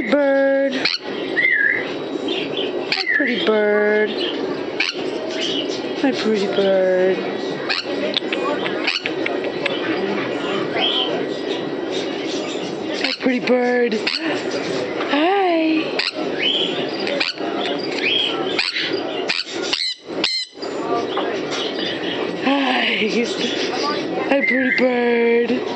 pretty bird. Hi, pretty bird. Hi, pretty bird. Hi, pretty bird. Hi. Hi. Hi, pretty bird.